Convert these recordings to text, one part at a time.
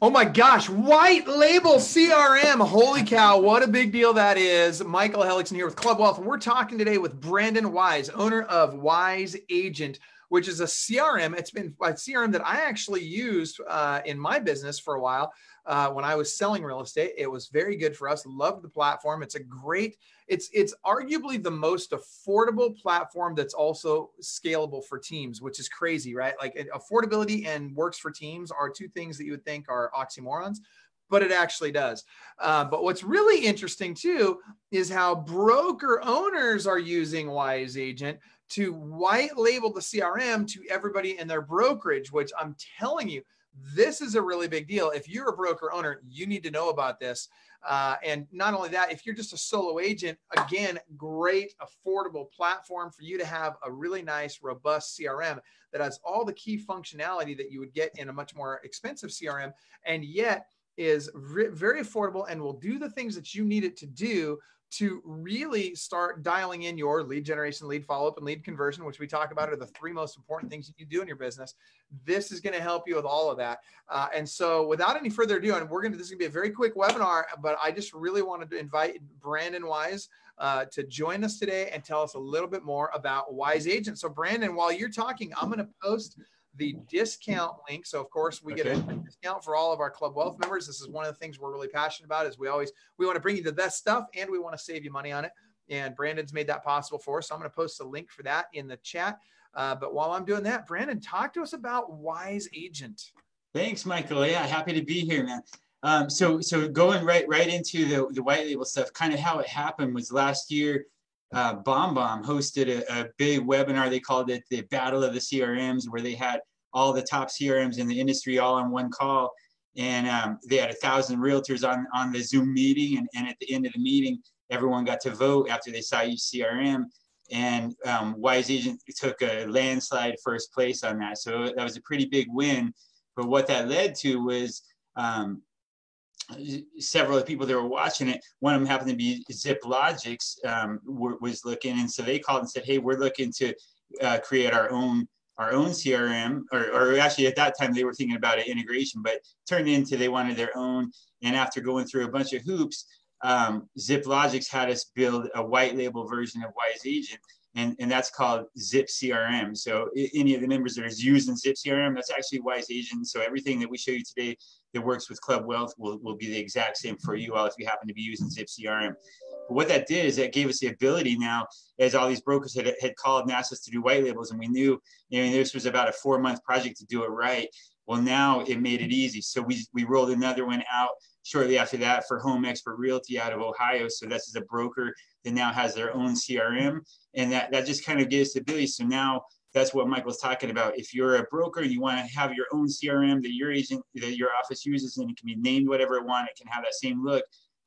Oh my gosh, white label CRM. Holy cow, what a big deal that is. Michael Hellickson here with Club Wealth, we're talking today with Brandon Wise, owner of Wise Agent, which is a CRM. It's been a CRM that I actually used uh, in my business for a while uh, when I was selling real estate. It was very good for us. Loved the platform. It's a great it's it's arguably the most affordable platform that's also scalable for teams, which is crazy, right? Like affordability and works for teams are two things that you would think are oxymorons, but it actually does. Uh, but what's really interesting too is how broker owners are using Wise Agent to white label the CRM to everybody in their brokerage, which I'm telling you, this is a really big deal. If you're a broker owner, you need to know about this. Uh, and not only that, if you're just a solo agent, again, great affordable platform for you to have a really nice, robust CRM that has all the key functionality that you would get in a much more expensive CRM, and yet is very affordable and will do the things that you need it to do to really start dialing in your lead generation, lead follow up, and lead conversion, which we talk about are the three most important things you do in your business. This is going to help you with all of that. Uh, and so, without any further ado, and we're going to this is going to be a very quick webinar, but I just really wanted to invite Brandon Wise uh, to join us today and tell us a little bit more about Wise Agent. So, Brandon, while you're talking, I'm going to post the discount link. So of course we okay. get a discount for all of our Club Wealth members. This is one of the things we're really passionate about is we always, we want to bring you the best stuff and we want to save you money on it. And Brandon's made that possible for us. So I'm going to post a link for that in the chat. Uh, but while I'm doing that, Brandon, talk to us about Wise Agent. Thanks, Michael. Yeah, happy to be here, man. Um, so, so going right right into the, the white label stuff, kind of how it happened was last year, uh, BombBomb hosted a, a, big webinar. They called it the Battle of the CRMs, where they had all the top CRMs in the industry all on one call. And um, they had a thousand realtors on, on the Zoom meeting. And, and at the end of the meeting, everyone got to vote after they saw each CRM. And um, Wise Agent took a landslide first place on that. So that was a pretty big win. But what that led to was um, several of the people that were watching it, one of them happened to be ZipLogix, um, was looking. And so they called and said, hey, we're looking to uh, create our own our own CRM, or, or actually at that time they were thinking about an integration, but turned into they wanted their own. And after going through a bunch of hoops, um, ZipLogix had us build a white label version of Wise Agent, and, and that's called Zip CRM. So any of the members that are using Zip CRM, that's actually Wise Agent. So everything that we show you today that works with Club Wealth will, will be the exact same for you all if you happen to be using Zip CRM. But what that did is that gave us the ability now, as all these brokers had, had called and asked us to do white labels, and we knew, you know, this was about a four month project to do it right. Well, now it made it easy. So we, we rolled another one out shortly after that for Home Expert Realty out of Ohio. So this is a broker that now has their own CRM. And that, that just kind of gives the ability. So now that's what Michael's talking about. If you're a broker and you want to have your own CRM that your agent, that your office uses, and it can be named whatever it wants, it can have that same look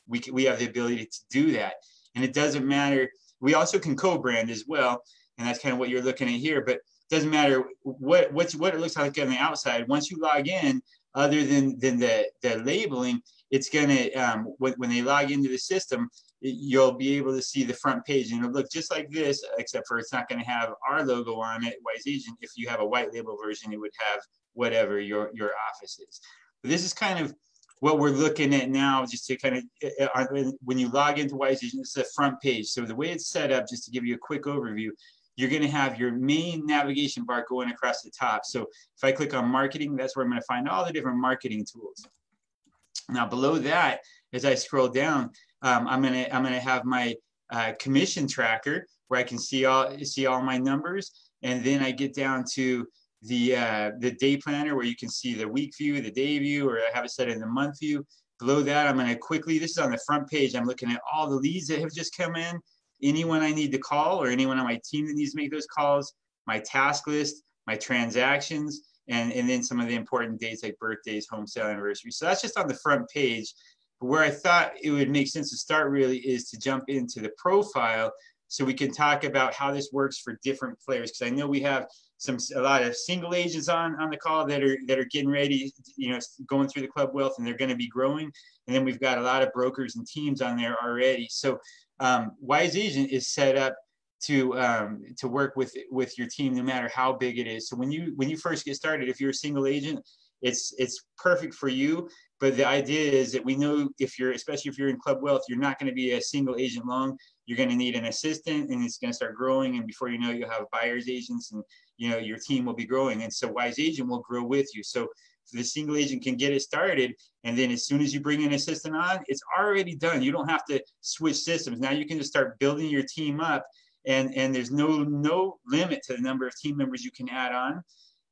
we, can, we have the ability to do that. And it doesn't matter. We also can co-brand as well. And that's kind of what you're looking at here, but doesn't matter what, what's, what it looks like on the outside. Once you log in, other than, than the, the labeling, it's gonna, um, when, when they log into the system, you'll be able to see the front page and it'll look just like this, except for it's not gonna have our logo on it, Wise Agent. If you have a white label version, it would have whatever your, your office is. But this is kind of what we're looking at now, just to kind of, uh, uh, uh, when you log into Wise Agent, it's the front page. So the way it's set up, just to give you a quick overview, you're going to have your main navigation bar going across the top. So if I click on marketing, that's where I'm going to find all the different marketing tools. Now below that, as I scroll down, um, I'm to I'm to have my uh, commission tracker where I can see all see all my numbers, and then I get down to the uh, the day planner where you can see the week view, the day view, or I have it set in the month view. Below that, I'm to quickly, this is on the front page, I'm looking at all the leads that have just come in, anyone I need to call or anyone on my team that needs to make those calls, my task list, my transactions, and, and then some of the important dates like birthdays, home sale anniversaries. So that's just on the front page. But where I thought it would make sense to start really is to jump into the profile so we can talk about how this works for different players. Because I know we have some a lot of single agents on on the call that are that are getting ready, you know, going through the club wealth, and they're going to be growing. And then we've got a lot of brokers and teams on there already. So um, Wise Agent is set up to um, to work with with your team no matter how big it is. So when you when you first get started, if you're a single agent it's it's perfect for you. But the idea is that we know if you're, especially if you're in Club Wealth, you're not going to be a single agent long. You're going to need an assistant, and it's going to start growing. And before you know, you'll have buyers agents, and you know your team will be growing. And so Wise Agent will grow with you. So the single agent can get it started. And then as soon as you bring an assistant on, it's already done. You don't have to switch systems. Now you can just start building your team up and, and there's no, no limit to the number of team members you can add on.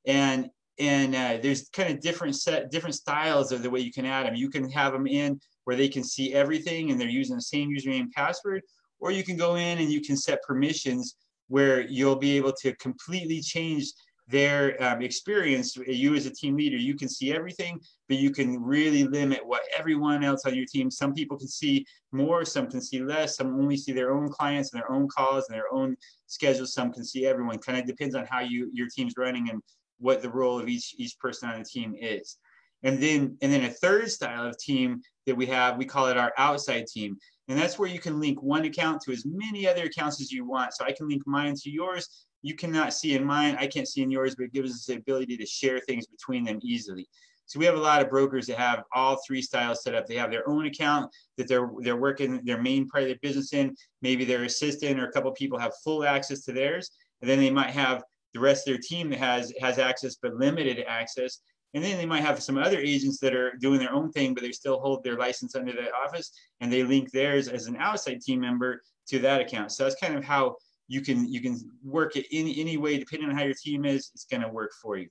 And, and uh, there's kind of different set, different styles of the way you can add them. You can have them in where they can see everything and they're using the same username and password, or you can go in and you can set permissions where you'll be able to completely change their um, experience, you as a team leader, you can see everything, but you can really limit what everyone else on your team. Some people can see more, some can see less, some only see their own clients and their own calls and their own schedules. Some can see everyone. Kind of depends on how you your team's running and what the role of each each person on the team is. And then and then a third style of team that we have, we call it our outside team. And that's where you can link one account to as many other accounts as you want. So I can link mine to yours you cannot see in mine, I can't see in yours, but it gives us the ability to share things between them easily. So we have a lot of brokers that have all three styles set up. They have their own account that they're they're working their main part of their business in. Maybe their assistant or a couple people have full access to theirs, and then they might have the rest of their team that has has access but limited access. And then they might have some other agents that are doing their own thing, but they still hold their license under the office, and they link theirs as an outside team member to that account. So that's kind of how you can you can work it in any way depending on how your team is it's going to work for you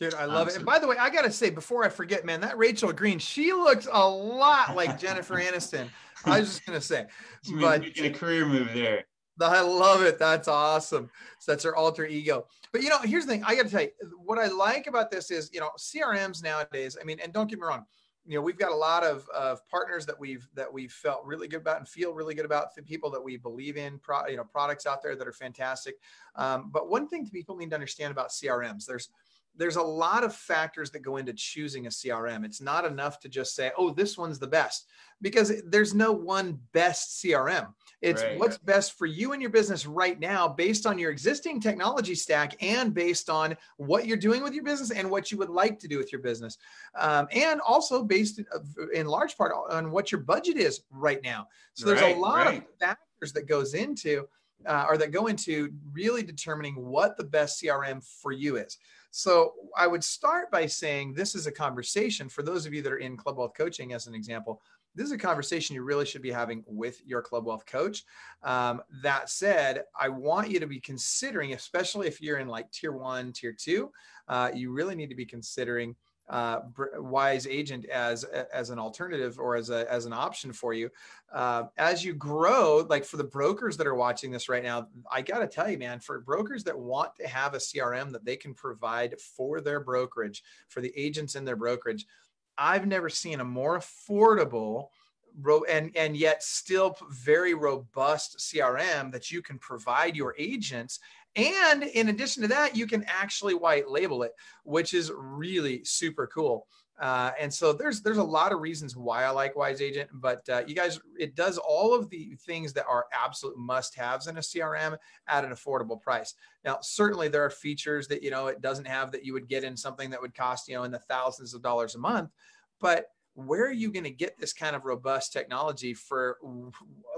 Dude, I love um, it. And by the way, I gotta say before I forget, man, that Rachel Green, she looks a lot like Jennifer Aniston. I was just gonna say, but a career move there. I love it. That's awesome. So that's her alter ego. But you know, here's the thing. I got to tell you, what I like about this is, you know, CRMs nowadays. I mean, and don't get me wrong, you know we've got a lot of, of partners that we've that we've felt really good about and feel really good about the people that we believe in pro, you know products out there that are fantastic um, but one thing that people need to understand about crms there's there's a lot of factors that go into choosing a CRM. It's not enough to just say, oh, this one's the best, because there's no one best CRM. It's right. what's best for you and your business right now based on your existing technology stack and based on what you're doing with your business and what you would like to do with your business. Um, and also based in, in, large part on what your budget is right now. So there's right, a lot right. of factors that goes into uh, or that go into really determining what the best CRM for you is. So I would start by saying this is a conversation for those of you that are in Club Wealth coaching, as an example. This is a conversation you really should be having with your Club Wealth coach. Um, that said, I want you to be considering, especially if you're in like tier one, tier two, uh, you really need to be considering uh, wise agent as as an alternative or as a as an option for you uh, as you grow like for the brokers that are watching this right now i gotta tell you man for brokers that want to have a crm that they can provide for their brokerage for the agents in their brokerage i've never seen a more affordable and and yet still very robust crm that you can provide your agents and in addition to that, you can actually white label it, which is really super cool. Uh, and so there's there's a lot of reasons why I like Wise Agent, but uh, you guys, it does all of the things that are absolute must-haves in a CRM at an affordable price. Now, certainly there are features that you know it doesn't have that you would get in something that would cost you know in the thousands of dollars a month, but where are you going to get this kind of robust technology for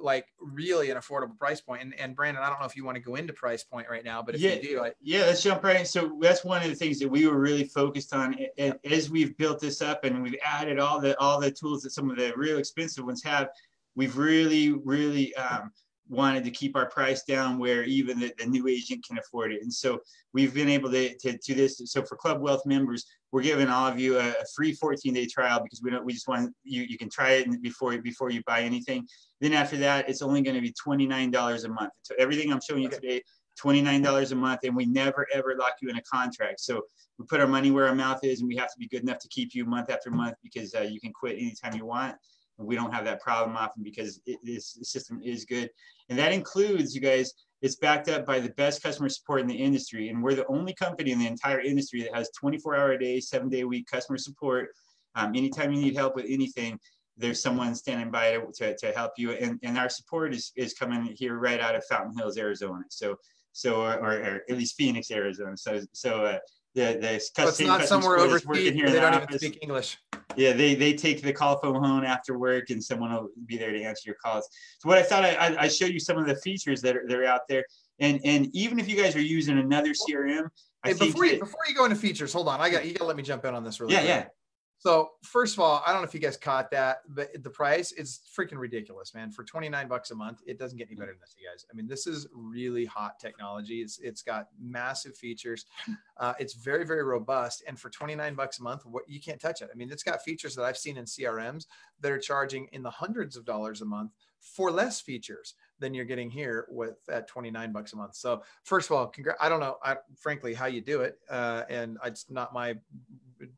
like really an affordable price point? And, and Brandon, I don't know if you want to go into price point right now, but if yeah, you do, I, yeah, let's jump right in. So that's one of the things that we were really focused on And as we've built this up and we've added all the all the tools that some of the real expensive ones have. We've really, really um, wanted to keep our price down where even the, the, new agent can afford it. And so we've been able to, to do this. So for Club Wealth members, we're giving all of you a, a free 14 day trial because we don't, we just want you, you can try it before, before you buy anything. Then after that, it's only going to be $29 a month. So everything I'm showing you today, $29 a month. And we never, ever lock you in a contract. So we put our money where our mouth is and we have to be good enough to keep you month after month because uh, you can quit anytime you want we don't have that problem often because it, this system is good. And that includes, you guys, it's backed up by the best customer support in the industry. And we're the only company in the entire industry that has 24 hour a day, seven day a week customer support. Um, anytime you need help with anything, there's someone standing by to, to, to, help you. And, and our support is, is coming here right out of Fountain Hills, Arizona. So, so or, or at least Phoenix, Arizona. So, so uh, the the so it's not somewhere overseas. They don't even speak English. Yeah, they they take the call phone home after work, and someone will be there to answer your calls. So what I thought I I, I show you some of the features that are that are out there, and and even if you guys are using another CRM, I hey, before you that, before you go into features, hold on, I got you got to let me jump in on this really. Yeah, quick. yeah. So first of all, I don't know if you guys caught that, but the price is freaking ridiculous, man. For 29 bucks a month, it doesn't get any better than this, you guys. I mean, this is really hot technology. It's it's got massive features. Uh, it's very very robust, and for 29 bucks a month, what you can't touch it. I mean, it's got features that I've seen in CRMs that are charging in the hundreds of dollars a month for less features than you're getting here with at 29 bucks a month. So first of all, congrats. I don't know, I, frankly, how you do it. Uh, and it's not my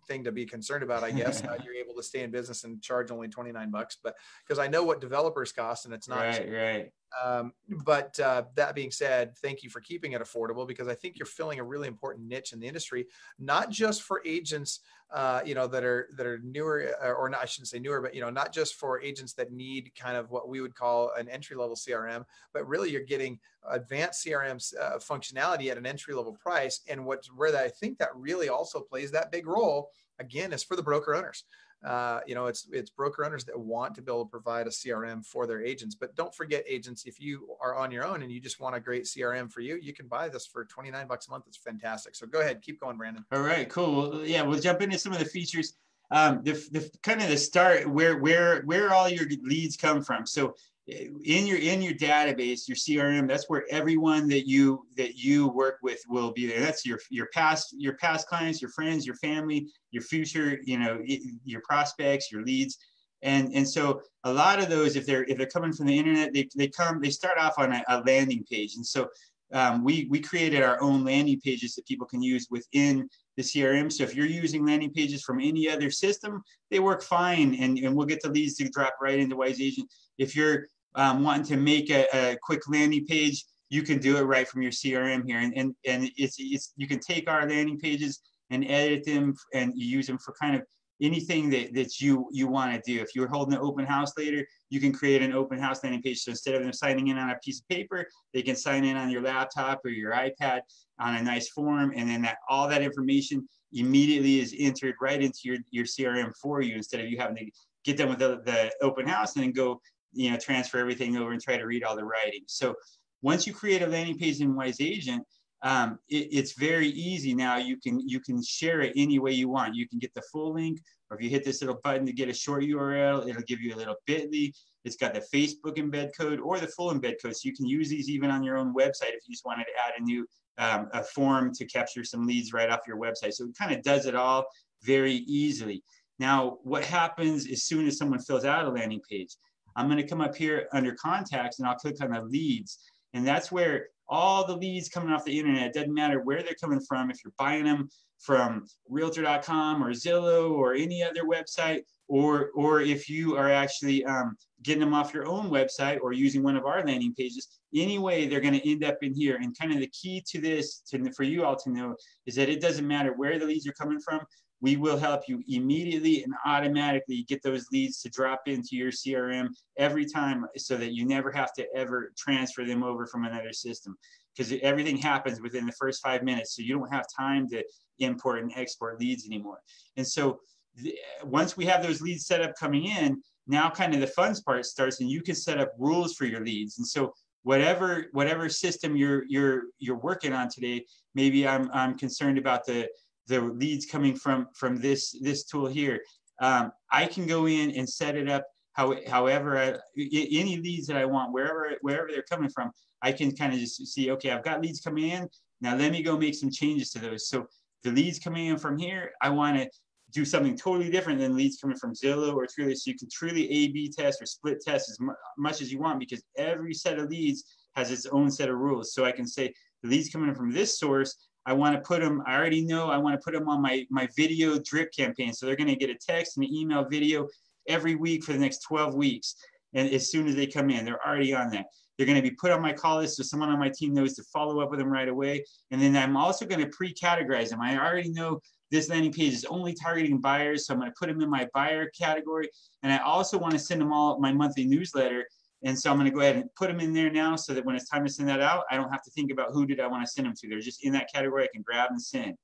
thing to be concerned about, I guess. how you're able to stay in business and charge only 29 bucks, but because I know what developers cost and it's not. Right, right. Um, but uh, that being said, thank you for keeping it affordable because I think you're filling a really important niche in the industry, not just for agents, uh, you know, that are that are newer, uh, or not, I shouldn't say newer, but you know, not just for agents that need kind of what we would call an entry level CRM, but really you're getting advanced CRM uh, functionality at an entry level price. And what's where that I think that really also plays that big role again is for the broker owners uh, you know, it's it's broker owners that want to be able to provide a CRM for their agents. But don't forget, agents, if you are on your own and you just want a great CRM for you, you can buy this for 29 bucks a month. It's fantastic. So go ahead, keep going, Brandon. All right, cool. Well, yeah, we'll jump into some of the features. Um, the, the kind of the start where where where all your leads come from. So in your in your database your crm that's where everyone that you that you work with will be there. That's your your past your past clients your friends your family your future you know your prospects your leads. And and so a lot of those if they're if they're coming from the internet they, they come they start off on a, a landing page. And so um, we we created our own landing pages that people can use within the crm so if you're using landing pages from any other system they work fine and, and we'll get the leads to drop right into wise agent. If you're um, wanting to make a, a, quick landing page, you can do it right from your CRM here. And, and, and it's, it's, you can take our landing pages and edit them and use them for kind of anything that, that you, you want to do. If you're holding an open house later, you can create an open house landing page. So instead of them signing in on a piece of paper, they can sign in on your laptop or your iPad on a nice form. And then that all that information immediately is entered right into your, your CRM for you instead of you having to get done with the, the open house and then go you know, transfer everything over and try to read all the writing. So once you create a landing page in Wise Agent, um, it, it's very easy now. You can you can share it any way you want. You can get the full link, or if you hit this little button to get a short URL, it'll give you a little Bitly. It's got the Facebook embed code or the full embed code, so you can use these even on your own website if you just wanted to add a new um, a form to capture some leads right off your website. So it kind of does it all very easily. Now, what happens as soon as someone fills out a landing page? I'm going to come up here under contacts and I'll click on the leads. And that's where all the leads coming off the internet, doesn't matter where they're coming from, if you're buying them from realtor.com or Zillow or any other website, or, or if you are actually um, getting them off your own website or using one of our landing pages, anyway, they're going to end up in here. And kind of the key to this, to, for you all to know, is that it doesn't matter where the leads are coming from we will help you immediately and automatically get those leads to drop into your CRM every time so that you never have to ever transfer them over from another system because everything happens within the first five minutes. So you don't have time to import and export leads anymore. And so the, once we have those leads set up coming in, now kind of the fun part starts and you can set up rules for your leads. And so whatever whatever system you're you're you're working on today, maybe I'm I'm concerned about the the leads coming from from this this tool here. Um, I can go in and set it up how, however I, any leads that I want wherever wherever they're coming from. I can kind of just see okay I've got leads coming in now let me go make some changes to those. So the leads coming in from here I want to do something totally different than leads coming from Zillow or Trulia. So you can truly A/B test or split test as much as you want because every set of leads has its own set of rules. So I can say the leads coming from this source, I want to put them, I already know I want to put them on my, my video drip campaign. So they're going to get a text and an email video every week for the next 12 weeks. And as soon as they come in, they're already on that. They're going to be put on my call list so someone on my team knows to follow up with them right away. And then I'm also going to pre-categorize them. I already know this landing page is only targeting buyers. So I'm going to put them in my buyer category. And I also want to send them all my monthly newsletter and so I'm going to go ahead and put them in there now so that when it's time to send that out, I don't have to think about who did I want to send them to. They're just in that category I can grab and send.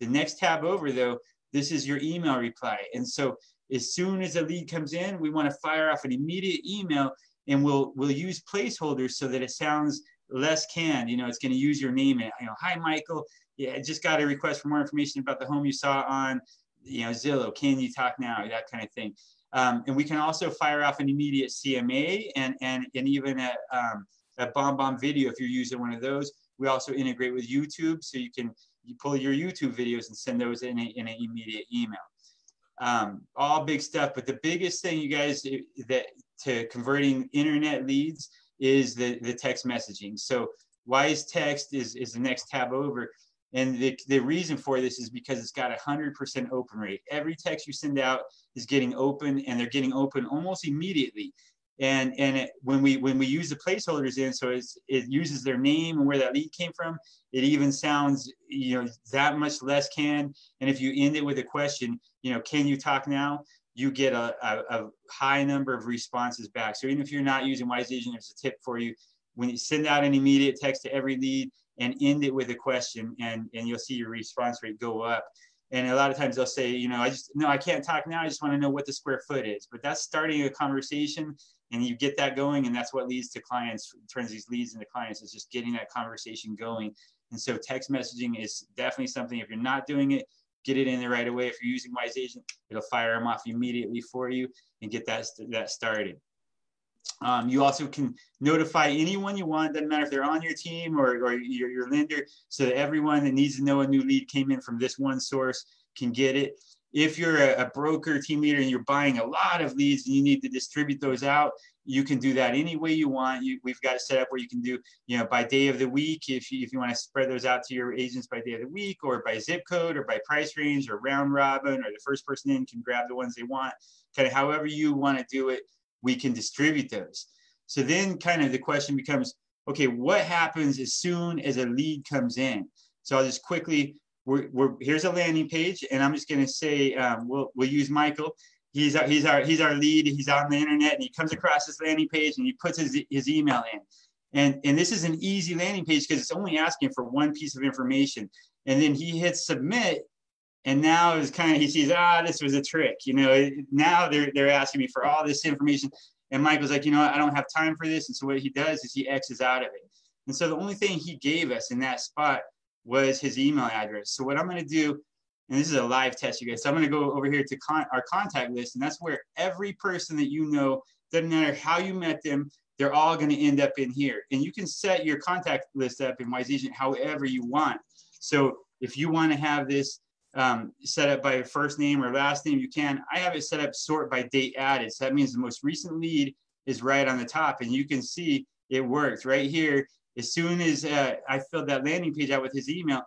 The next tab over though, this is your email reply. And so as soon as a lead comes in, we want to fire off an immediate email and we'll we'll use placeholders so that it sounds less canned. You know, it's going to use your name and you know, hi Michael. Yeah, I just got a request for more information about the home you saw on you know Zillow. Can you talk now? That kind of thing. Um, and we can also fire off an immediate CMA and and and even a, um, a BombBomb video if you're using one of those. We also integrate with YouTube, so you can you pull your YouTube videos and send those in, a, in an immediate email. Um, all big stuff, but the biggest thing you guys that to converting internet leads is the, the text messaging. So Wise Text is, is the next tab over. And the, the reason for this is because it's got a 100% open rate. Every text you send out is getting open and they're getting open almost immediately. And and it, when we when we use the placeholders in so it's, it uses their name and where that lead came from it even sounds you know that much less can. And if you end it with a question you know can you talk now? You get a, a, a high number of responses back. So even if you're not using wise agent there's a tip for you when you send out an immediate text to every lead and end it with a question and and you'll see your response rate go up. And a lot of times they'll say you know i just no i can't talk now i just want to know what the square foot is. But that's starting a conversation and you get that going and that's what leads to clients turns these leads into clients is just getting that conversation going. And so text messaging is definitely something if you're not doing it get it in there right away if you're using wise agent it'll fire them off immediately for you and get that that started um, you also can notify anyone you want doesn't matter if they're on your team or, or your, your lender so that everyone that needs to know a new lead came in from this one source can get it. If you're a, a, broker team leader and you're buying a lot of leads and you need to distribute those out you can do that any way you want. You, we've got it set up where you can do you know by day of the week if you, if you want to spread those out to your agents by day of the week or by zip code or by price range or round robin or the first person in can grab the ones they want. Kind of however you want to do it we can distribute those so then kind of the question becomes okay what happens as soon as a lead comes in so i'll just quickly we're, we're here's a landing page, and I'm just going to say um, we'll we'll use Michael. He's our, he's our he's our lead. He's on the internet, and he comes across this landing page, and he puts his his email in. And, and this is an easy landing page because it's only asking for one piece of information. And then he hits submit, and now it's kind of he sees ah this was a trick. You know now they're they're asking me for all this information, and Michael's like you know I don't have time for this. And so what he does is he X's out of it. And so the only thing he gave us in that spot was his email address. So what I'm going to do, and this is a live test, you guys. So I'm going to go over here to con our contact list, and that's where every person that you know, doesn't matter how you met them, they're all going to end up in here. And you can set your contact list up in Wise Agent however you want. So if you want to have this um, set up by first name or last name, you can. I have it set up sort by date added. So that means the most recent lead is right on the top, and you can see it works right here as soon as uh, I filled that landing page out with his email,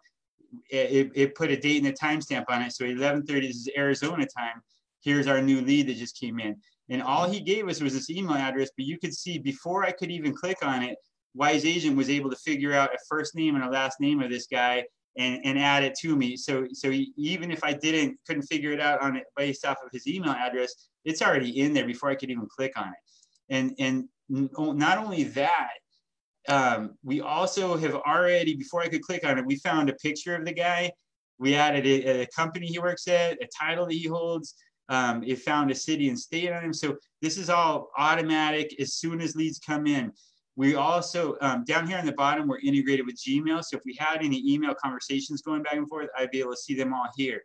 it, it put a date and a timestamp on it. So 11:30 is Arizona time. Here's our new lead that just came in, and all he gave us was this email address. But you could see before I could even click on it, Wise Agent was able to figure out a first name and a last name of this guy and, and add it to me. So so he, even if I didn't couldn't figure it out on it based off of his email address, it's already in there before I could even click on it. And and not only that, um, we also have already, before I could click on it, we found a picture of the guy. We added a, a company he works at, a title that he holds. Um, it found a city and state on him. So this is all automatic as soon as leads come in. We also, um, down here on the bottom, we're integrated with Gmail. So if we had any email conversations going back and forth, I'd be able to see them all here.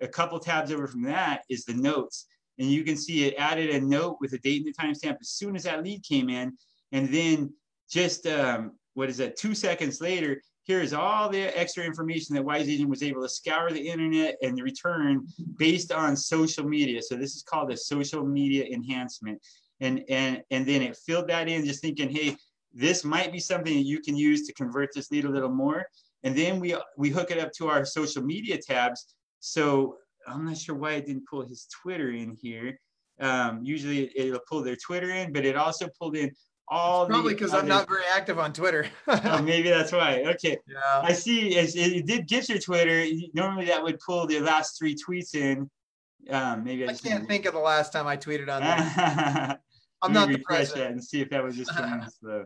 A couple tabs over from that is the notes. And you can see it added a note with a date and the timestamp as soon as that lead came in. And then just um, what is that? Two seconds later, here's all the extra information that Wise Agent was able to scour the internet and return based on social media. So this is called a social media enhancement. And, and, and then it filled that in just thinking, hey, this might be something that you can use to convert this lead a little more. And then we, we hook it up to our social media tabs. So I'm not sure why it didn't pull his Twitter in here. Um, usually it'll pull their Twitter in, but it also pulled in all probably because I'm not very active on Twitter. oh, maybe that's why. Okay. Yeah. I see. It, it did get your Twitter. Normally that would pull the last three tweets in. Um, maybe I, I can't think of the last time I tweeted on that. I'm not the president. and see if that was just slow.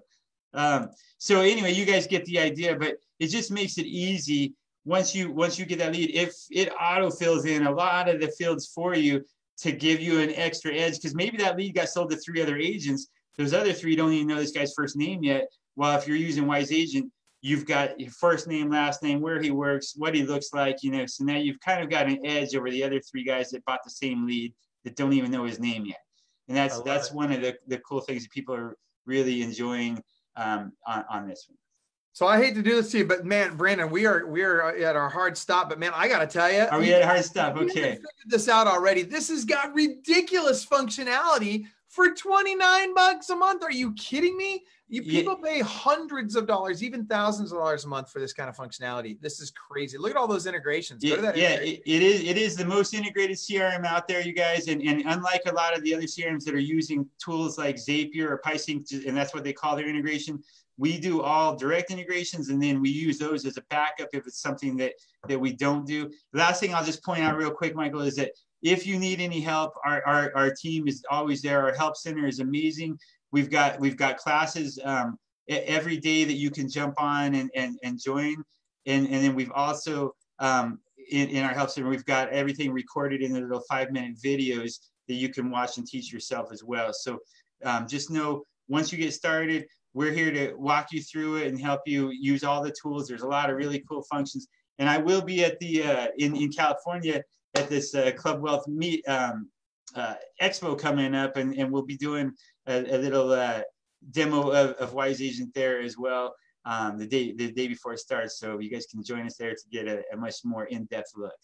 Um, so anyway, you guys get the idea, but it just makes it easy once you once you get that lead, if it auto fills in a lot of the fields for you to give you an extra edge, because maybe that lead got sold to three other agents. Those other three don't even know this guy's first name yet. Well, if you're using Wise Agent, you've got your first name, last name, where he works, what he looks like, you know. So now you've kind of got an edge over the other three guys that bought the same lead that don't even know his name yet. And that's that's it. one of the, the cool things that people are really enjoying um, on, on this one. So I hate to do this to you, but man, Brandon, we are we are at our hard stop. But man, I got to tell you, are we at a hard stop? Okay, figured this out already. This has got ridiculous functionality for twenty nine bucks a month. Are you kidding me? You people yeah. pay hundreds of dollars, even thousands of dollars a month for this kind of functionality. This is crazy. Look at all those integrations. Yeah, yeah it, it is. It is the most integrated CRM out there, you guys. And, and unlike a lot of the other CRMs that are using tools like Zapier or PieSync, and that's what they call their integration, we do all direct integrations and then we use those as a backup if it's something that that we don't do the last thing i'll just point out real quick michael is that if you need any help our, our, our team is always there our help center is amazing we've got we've got classes um, every day that you can jump on and, and, and join and, and then we've also um, in, in our help center we've got everything recorded in the little five minute videos that you can watch and teach yourself as well so um, just know once you get started we're here to walk you through it and help you use all the tools. There's a lot of really cool functions. And I will be at the uh, in in California at this uh, Club Wealth meet um, uh, expo coming up, and, and we'll be doing a, a little uh, demo of, of Wise Agent there as well um, the day the day before it starts. So you guys can join us there to get a, a much more in depth look.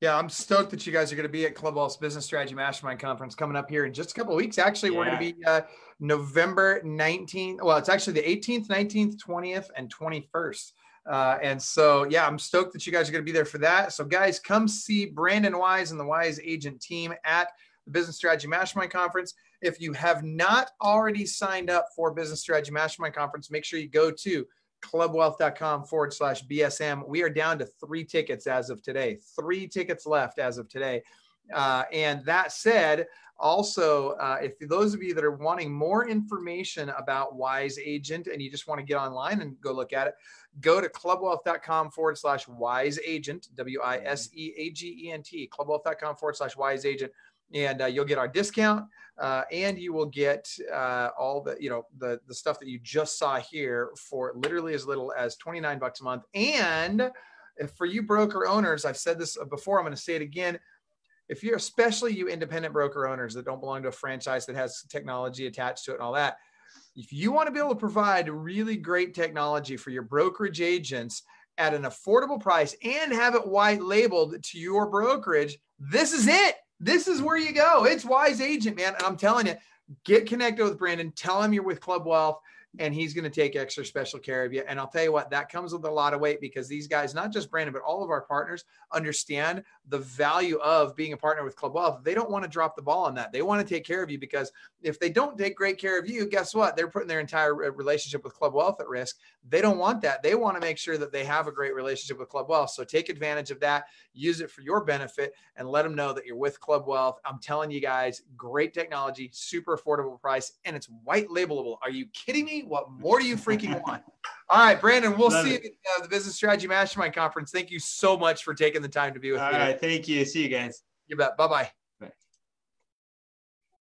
Yeah, I'm stoked that you guys are going to be at Club Wealth's Business Strategy Mastermind Conference coming up here in just a couple of weeks. Actually, yeah. we're going to be uh, November 19th. Well, it's actually the 18th, 19th, 20th, and 21st. Uh, and so, yeah, I'm stoked that you guys are going to be there for that. So, guys, come see Brandon Wise and the Wise Agent team at the Business Strategy Mastermind Conference. If you have not already signed up for Business Strategy Mastermind Conference, make sure you go to clubwealth.com forward slash BSM. We are down to three tickets as of today, three tickets left as of today. Uh, and that said, also, uh, if those of you that are wanting more information about Wise Agent and you just want to get online and go look at it, go to clubwealth.com forward slash Wise Agent, W I S E A G E N T, clubwealth.com forward slash Wise Agent and uh, you'll get our discount uh, and you will get uh, all the you know the the stuff that you just saw here for literally as little as 29 bucks a month. And for you broker owners i've said this before i'm going to say it again if you're especially you independent broker owners that don't belong to a franchise that has technology attached to it and all that if you want to be able to provide really great technology for your brokerage agents at an affordable price and have it white labeled to your brokerage this is it this is where you go. It's Wise Agent, man. And I'm telling you, get connected with Brandon. Tell him you're with Club Wealth and he's going to take extra special care of you. And I'll tell you what, that comes with a lot of weight because these guys, not just Brandon, but all of our partners understand the value of being a partner with Club Wealth. They don't want to drop the ball on that. They want to take care of you because if they don't take great care of you, guess what? They're putting their entire relationship with Club Wealth at risk. They don't want that. They want to make sure that they have a great relationship with Club Wealth. So take advantage of that, use it for your benefit, and let them know that you're with Club Wealth. I'm telling you guys, great technology, super affordable price, and it's white labelable. Are you kidding me? What more do you freaking want? All right, Brandon, we'll Love see it. you at uh, the Business Strategy Mastermind Conference. Thank you so much for taking the time to be with All me. All right, thank you. See you guys. You bet. Bye bye.